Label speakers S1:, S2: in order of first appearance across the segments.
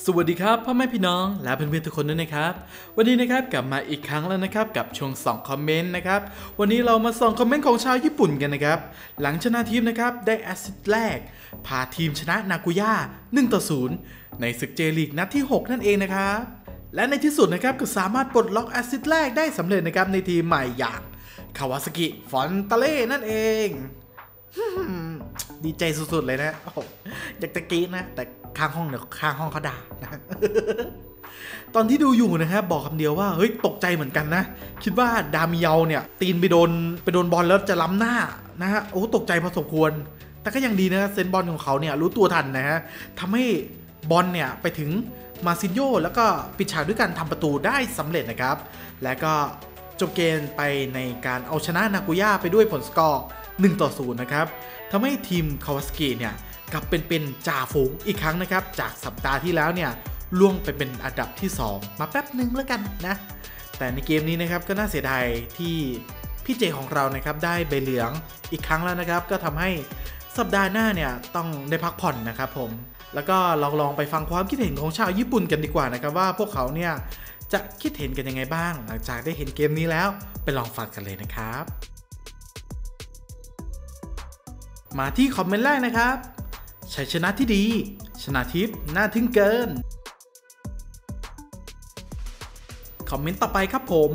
S1: สวัสดีครับพ่อแม่พี่น้องและเพื่อนๆทุกคนด้วยนะครับ วันนี้นะครับกลับมาอีกครั้งแล้วนะครับกับช่วงส่องคอมเมนต์นะครับวันนี้เรามาส่องคอมเมนต์ของชาวญี่ปุ่นกันนะครับหลังชนาธิปนะครับได้แอสซิสต์แรก พาทีมชนะนาโกย่า1ต่อ0ในศึกเจลีกนัดที่ 6 นั่นเองนะครับและในที่สุดนะครับก็สามารถปลดล็อกแอสซิสต์แรกได้สำเร็จนะครับในทีมใหม่อย่างคาวาซากิฟรอนตาเล่นั่นเองดีใจสุดๆเลยนะอยากจะกรี๊ดนะแต่ ข้างห้องเดี๋ยวข้างห้องเขาด่านะตอนที่ดูอยู่นะครับบอกคำเดียวว่าเฮ้ยตกใจเหมือนกันนะ คิดว่าดามิเยาเนี่ยตีนไปโดนไปโดนบอลแล้วจะล้ำหน้านะฮะโอ้ตกใจพอสมควร แต่ก็ยังดีนะเซนบอลของเขาเนี่ยรู้ตัวทันนะฮะทำให้บอลเนี่ยไปถึงมาซินโยแล้วก็ปิดฉากด้วยการทำประตูได้สำเร็จนะครับ และก็จบเกมไปในการเอาชนะนาโกย่าไปด้วยผลสกอร์1ต่อ0นะครับทำให้ทีมคาวาซากิเนี่ย กลับเป็นเป็นจ่าฝูงอีกครั้งนะครับ จากสัปดาห์ที่แล้วเนี่ยร่วงไปเป็นอันดับที่ 2 มาแป๊บหนึ่งแล้วกันนะ แต่ในเกมนี้นะครับก็น่าเสียดายที่พี่เจของเรานะครับได้ใบเหลืองอีกครั้งแล้วนะครับ ก็ทำให้สัปดาห์หน้าเนี่ยต้องได้พักผ่อนนะครับผมแล้วก็เราลองไปฟังความคิดเห็นของชาวญี่ปุ่นกันดีกว่านะครับว่าพวกเขาเนี่ยจะคิดเห็นกันยังไงบ้าง หลังจากได้เห็นเกมนี้แล้วไปลองฟังกันเลยนะครับ มาที่คอมเมนต์แรกนะครับ ชัยชนะที่ดี ชนะทิพย์น่าทึ่งเกิน คอมเมนต์ต่อไปครับผม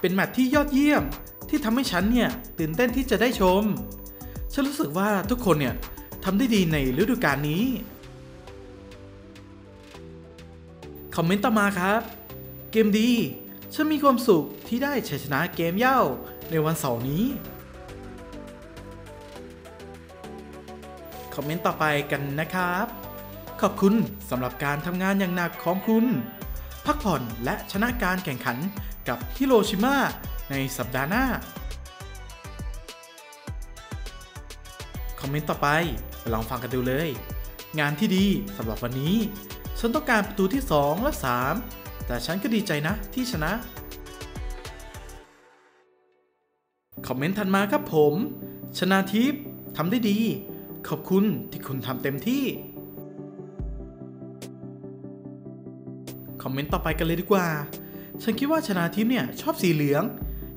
S1: เป็นแมตช์ที่ยอดเยี่ยมที่ทำให้ฉันเนี่ย ตื่นเต้นที่จะได้ชม ฉันรู้สึกว่าทุกคนเนี่ยทำได้ดีในฤดูกาลนี้ คอมเมนต์ต่อมาครับ เกมดี ฉันมีความสุขที่ได้ชัยชนะเกมเย่าในวันเสาร์นี้ คอมเมนต์ต่อไปกันนะครับ ขอบคุณสำหรับการทำงานอย่างหนักของคุณ พักผ่อนและชนะการแข่งขันกับฮิโรชิมาในสัปดาห์หน้า คอมเมนต์ต่อไปไปลองฟังกันดูเลย งานที่ดีสำหรับวันนี้ ฉันต้องการประตูที่ 2 และ 3 แต่ฉันก็ดีใจนะที่ชนะ คอมเมนต์ถัดมาครับผม ชนาทิพย์ทำได้ดี ขอบคุณที่คุณทำเต็มที่ คอมเมนต์ต่อไปกันเลยดีกว่า ฉันคิดว่าชนาทิพย์เนี่ยชอบสีเหลือง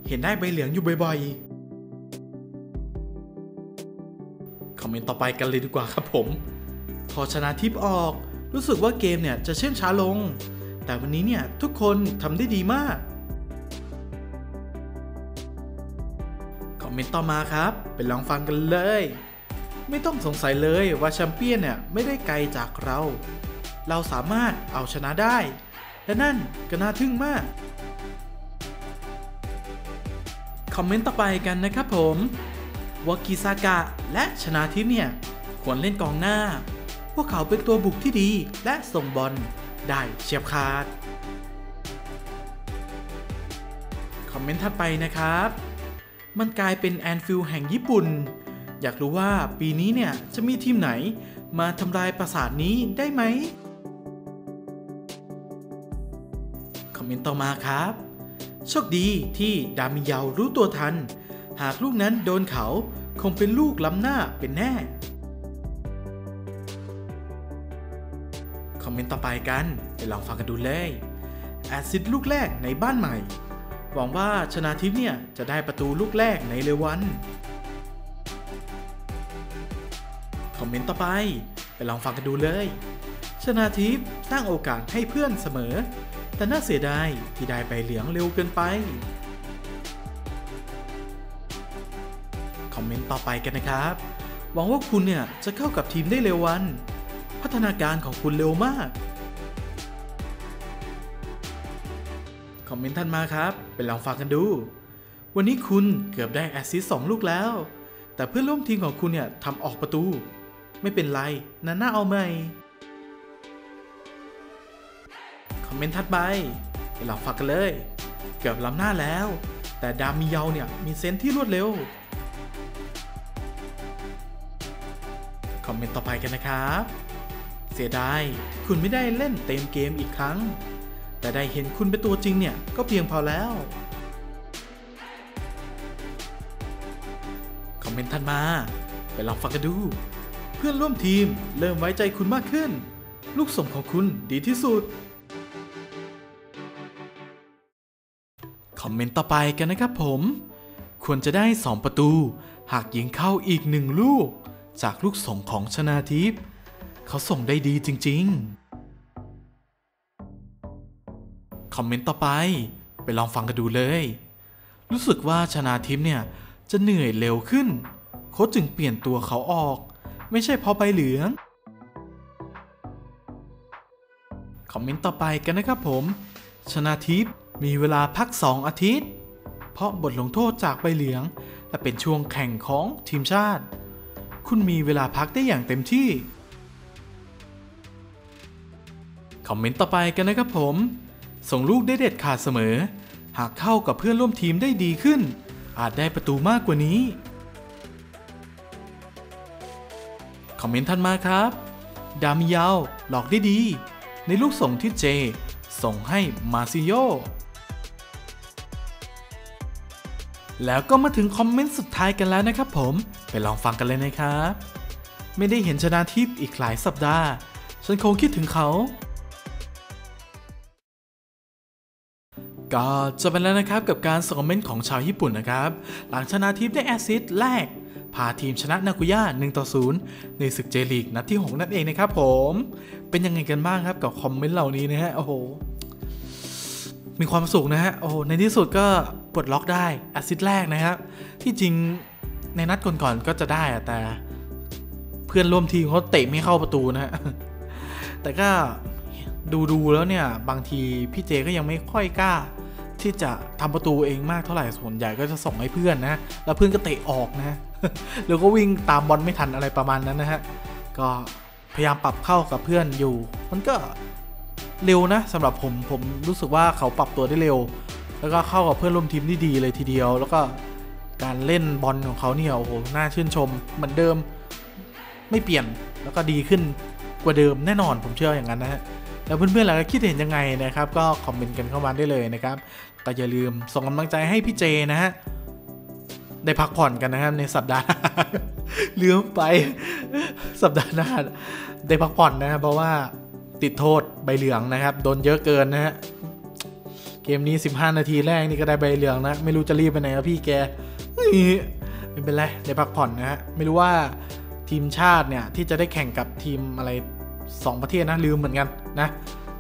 S1: เห็นได้ใบเหลืองอยู่บ่อยๆ คอมเมนต์ต่อไปกันเลยดีกว่าครับผม พอชนะทิพย์ออก รู้สึกว่าเกมเนี่ยจะเชื่องช้าลง แต่วันนี้เนี่ยทุกคนทำได้ดีมาก คอมเมนต์ต่อมาครับ ไปลองฟังกันเลย ไม่ต้องสงสัยเลยว่าแชมเปี้ยนเนี่ยไม่ได้ไกลจากเรา เราสามารถเอาชนะได้ และนั่นก็น่าทึ่งมาก คอมเมนต์ต่อไปกันนะครับผมวากิซากะและชนะทิพย์เนี่ย ควรเล่นกองหน้า พวกเขาเป็นตัวบุกที่ดีและส่งบอลได้เฉียบขาด คอมเมนต์ถัดไปนะครับ มันกลายเป็นแอนฟิลด์แห่งญี่ปุ่น อยากรู้ว่าปีนี้เนี่ย จะมีทีมไหนมาทำลายปราสาทนี้ได้ไหม คอมเมนต์ต่อมาครับ โชคดีที่ดามิยาวรู้ตัวทัน หากลูกนั้นโดนเขาคงเป็นลูกล้ำหน้าเป็นแน่ คอมเมนต์ต่อไปกันไปลองฟังกันดูเลยแอซิดลูกแรกในบ้านใหม่ หวังว่าชนาทิพย์เนี่ยจะได้ประตูลูกแรกในเร็ววัน คอมเมนต์ต่อไป ไปลองฟังกันดูเลย ชนาทิพย์สร้างโอกาสให้เพื่อนเสมอ แต่น่าเสียดายที่ได้ใบเหลืองเร็วเกินไป คอมเมนต์ต่อไปกันนะครับ หวังว่าคุณเนี่ยจะเข้ากับทีมได้เร็ววัน พัฒนาการของคุณเร็วมาก คอมเมนต์ถัดมาครับ ไปลองฟังกันดู วันนี้คุณเกือบได้แอสซิสต์สองลูกแล้วแต่เพื่อนร่วมทีมของคุณเนี่ยทำออกประตู ไม่เป็นไร นาน่าเอาไหมคอมเมนต์ถัดไปไปลองฟังกันเลย เกือบล้ำหน้าแล้ว แต่ดามิเยาเนี่ยมีเซนที่รวดเร็ว คอมเมนต์ต่อไปกันนะครับ เสียดายคุณไม่ได้เล่นเต็มเกมอีกครั้ง แต่ได้เห็นคุณเป็นตัวจริงเนี่ยก็เพียงพอแล้วคอมเมนต์ทันมา ไปลองฟังกันดู พื่อนร่วมทีมเริ่มไว้ใจคุณมากขึ้น ลูกส่งของคุณดีที่สุด คอมเมนต์ต่อไปกันนะครับผม ควรจะได้ 2 ประตู หากยิงเข้าอีกหนึ่งลูก จากลูกส่งของชนาทิพย์เขาส่งได้ดีจริง ๆ คอมเมนต์ต่อไป ไปลองฟังกันดูเลย รู้สึกว่าชนาทิพย์เนี่ยจะเหนื่อยเร็วขึ้นโค้ชจึงเปลี่ยนตัวเขาออก ไม่ใช่เพราะใบเหลือง คอมเมนต์ต่อไปกันนะครับผม ชนาทิพย์มีเวลาพัก 2 อาทิตย์ เพราะบทลงโทษจากใบเหลือง และเป็นช่วงแข่งของทีมชาติ คุณมีเวลาพักได้อย่างเต็มที่ คอมเมนต์ต่อไปกันนะครับผม ส่งลูกได้เด็ดขาดเสมอ หากเข้ากับเพื่อนร่วมทีมได้ดีขึ้น อาจได้ประตูมากกว่านี้ คอมเมนต์ทันมาครับ ดามิยาวหลอกได้ดี ในลูกส่งที่เจ ส่งให้มาซิโย แล้วก็มาถึงคอมเมนต์สุดท้ายกันแล้วนะครับผม ไปลองฟังกันเลยนะครับ ไม่ได้เห็นชนะทิพย์อีกหลายสัปดาห์ ฉันคงคิดถึงเขาก็จบไปแล้วนะครับกับการส่องคอมเมนต์ของชาวญี่ปุ่นนะครับ หลังชนาธิปได้แอสซิสต์แรก พาทีมชนะนาโกย่า1ต่อ0ในศึกเจลีกนัดที่ 6 นั่นเองนะครับผม เป็นยังไงกันบ้างครับกับคอมเมนต์เหล่านี้นะฮะ โอ้โห มีความสุขนะฮะ โอ้ในที่สุดก็ปลดล็อกได้แอสซิสต์แรกนะครับ ที่จริงในนัดก่อนๆก็จะได้อะแต่ เพื่อนร่วมทีมเขาเตะไม่เข้าประตูนะฮะ แต่ก็ดูๆแล้วเนี่ยบางทีพี่เจก็ยังไม่ค่อยกล้า ที่จะทำประตูเองมากเท่าไหร่ส่วนใหญ่ก็จะส่งให้เพื่อนนะ แล้วเพื่อนก็เตะออกนะแล้วก็วิ่งตามบอลไม่ทันอะไรประมาณนั้นนะฮะก็พยายามปรับเข้ากับเพื่อนอยู่ มันก็เร็วนะสำหรับผมผมรู้สึกว่าเขาปรับตัวได้เร็ว แล้วก็เข้ากับเพื่อนร่วมทีมได้ดีเลยทีเดียว แล้วก็การเล่นบอลของเขาเนี่ยโอ้โหน่าชื่นชมเหมือนเดิมไม่เปลี่ยนแล้วก็ดีขึ้นกว่าเดิมแน่นอนผมเชื่ออย่างนั้นนะฮะ แล้วเพื่อนๆล่ะคิดเห็นยังไงนะครับ ก็คอมเมนต์กันเข้ามาได้เลยนะครับก็อย่าลืมส่งกำลังใจให้พี่เจนะฮะได้พักผ่อนกันนะครับในสัปดาห์ลืมไปสัปดาห์หน้าได้พักผ่อนนะครับเพราะว่าติดโทษใบเหลืองนะครับโดนเยอะเกินนะฮะเกมนี้ 15 นาทีแรกนี่ก็ได้ใบเหลืองนะ ไม่รู้จะรีบไปไหนครับพี่แกไม่เป็นไรได้พักผ่อนนะฮะไม่รู้ว่าทีมชาติเนี่ยที่จะได้แข่งกับทีมอะไร 2 ประเทศนะลืมเหมือนกันนะ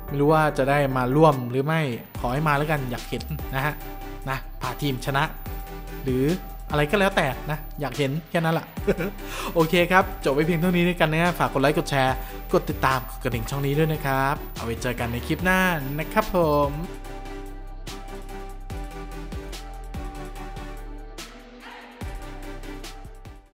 S1: ไม่รู้ว่าจะได้มาร่วมหรือไม่ขอให้มาแล้วกันอยากเห็นนะฮะนะพาทีมชนะ หรืออะไรก็แล้วแต่นะ อยากเห็นแค่นั้นแหละโอเคครับ จบไปเพียงเท่านี้ด้วยกันนะฝากกดไลค์กดแชร์ กดติดตามกดกระดิ่งช่องนี้ด้วยนะครับ เอาไว้เจอกันในคลิปหน้านะครับผม